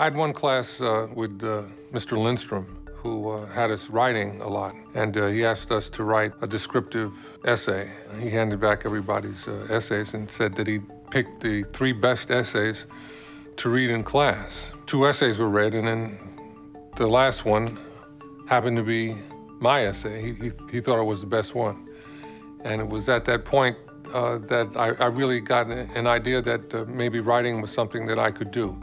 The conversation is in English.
I had one class uh, with uh, Mr. Lindstrom who uh, had us writing a lot, and uh, he asked us to write a descriptive essay. He handed back everybody's uh, essays and said that he picked the three best essays to read in class. Two essays were read, and then the last one happened to be my essay. He, he, he thought it was the best one. And it was at that point uh, that I, I, really got an, an idea that maybe writing was something that I could do.